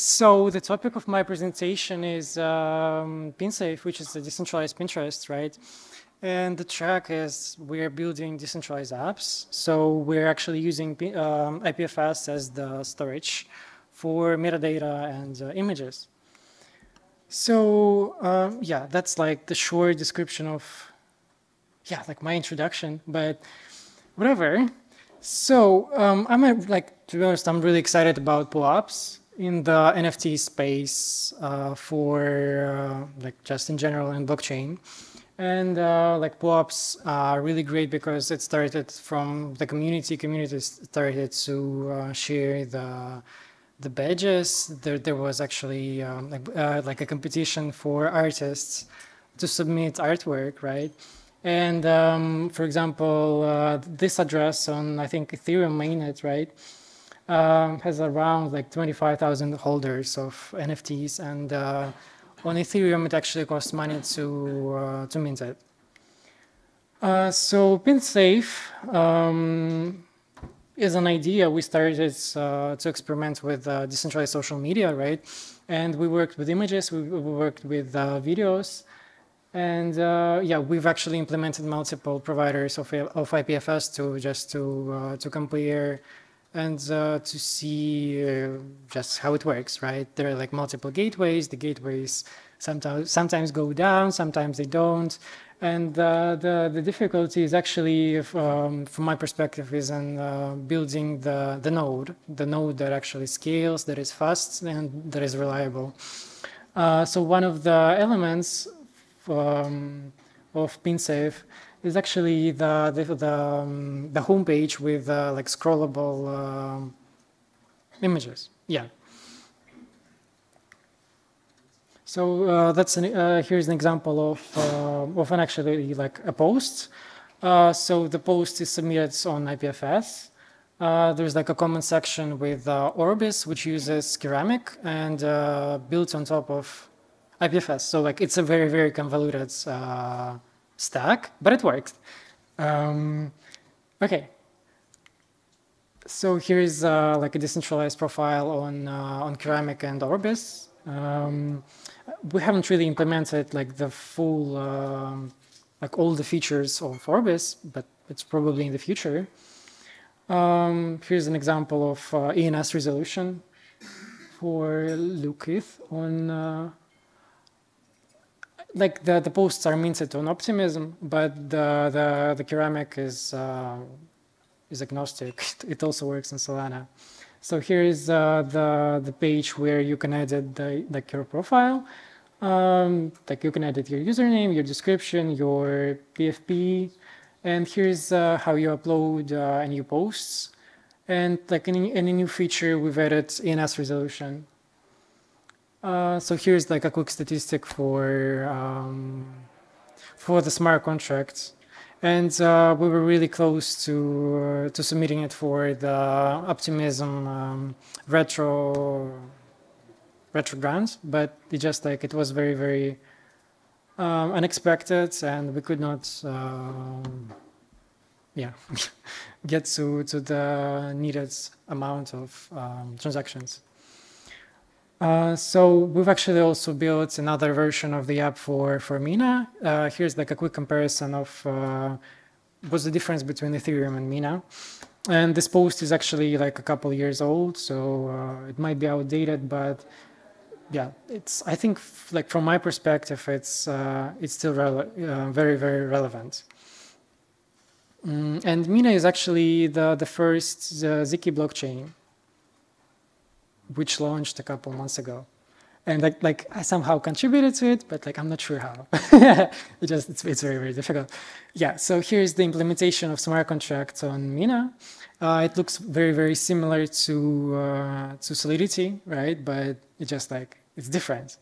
So the topic of my presentation is um, Pin Save, which is a decentralized Pinterest, right? And the track is we're building decentralized apps. So we're actually using um, IPFS as the storage for metadata and uh, images. So um, yeah, that's like the short description of, yeah, like my introduction, but whatever. So um, I'm a, like, to be honest, I'm really excited about POAPs in the NFT space uh, for uh, like just in general in blockchain. And uh, like POAPs are really great because it started from the community. Community started to uh, share the the badges. There, there was actually um, like, uh, like a competition for artists to submit artwork, right? And um, for example, uh, this address on I think Ethereum mainnet, right? Um, has around like 25,000 holders of NFTs, and uh, on Ethereum it actually costs money to uh, to mint it. Uh, so Pin Save um, is an idea we started uh, to experiment with uh, decentralized social media, right? And we worked with images, we, we worked with uh, videos, and yeah, we've actually implemented multiple providers of, of IPFS to just to to compare and uh, to see uh, just how it works, right? There are like multiple gateways. The gateways sometimes sometimes go down, sometimes they don't. And uh, the the difficulty is actually, if, um, from my perspective, is in uh, building the the node, the node that actually scales, that is fast, and that is reliable. Uh, so one of the elements um, of Pin Save is actually the the the, um, the homepage with uh, like scrollable uh, images. Yeah. So uh, that's an, uh, here's an example of uh, of an actually like a post. Uh, so the post is submitted on IPFS. there's like a comment section with Orbis, which uses Ceramic and built on top of IPFS. So like it's a very very convoluted stack, but it works. Um, okay. So here's uh, like a decentralized profile on uh, on Ceramic and Orbis. Um, we haven't really implemented like the full, um, like all the features of Orbis, but it's probably in the future. Um, here's an example of uh, ENS resolution for Lukith on uh, like the, the posts are minted on Optimism, but the the, the ceramic is uh, is agnostic. It also works in Solana. So here is uh, the the page where you can edit the like your profile. Um, like you can edit your username, your description, your PFP, and here's uh, how you upload uh, new posts. And like any, any new feature, we've added ENS resolution. Uh, so here's like a quick statistic for um, for the smart contract, and uh, we were really close to uh, to submitting it for the Optimism um, retro retro grant, but it just like it was very very um, unexpected, and we could not um, yeah get to to the needed amount of um, transactions. Uh, so we've actually also built another version of the app for, for Mina. Uh, here's like a quick comparison of uh, what's the difference between Ethereum and Mina. And this post is actually like a couple years old, so uh, it might be outdated, but yeah, it's I think like from my perspective, it's uh, it's still very very relevant. Mm, and Mina is actually the the first Zk blockchain which launched a couple months ago. And like, like I somehow contributed to it, but like I'm not sure how. it just it's, it's very very difficult. Yeah. So here's the implementation of smart contracts on Mina. Uh, it looks very very similar to uh, to Solidity, right? But it just like it's different.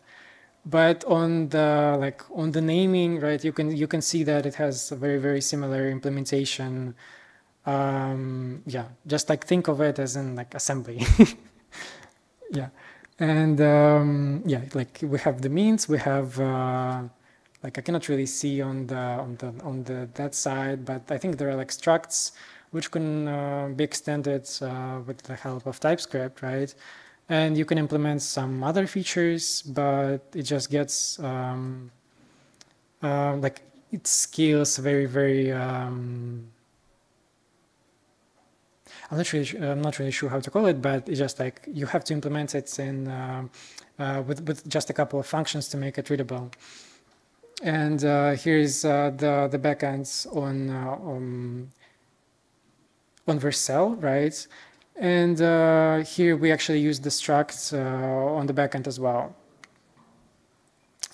But on the like on the naming, right? You can you can see that it has a very very similar implementation. Um, yeah, just like think of it as in like assembly. yeah and um, yeah like we have the means we have uh, like I cannot really see on the on the on the that side but I think there are like structs which can uh, be extended uh, with the help of TypeScript right and you can implement some other features, but it just gets um, uh, like it scales very, very. Um, I'm not really, I'm not really sure how to call it, but it's just like you have to implement it in uh, uh, with with just a couple of functions to make it readable. And uh, here's uh, the the backends on on on Vercel, right? And here we actually use the struct on the backend as well.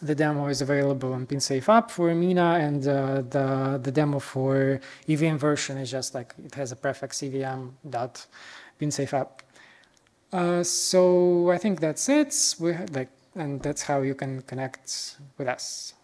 The demo is available on Pin Save app for Mina, and uh, the the demo for EVM version is just like it has a prefix EVM dot Pin Save app. Uh, so I think that's it. We like, and that's how you can connect with us.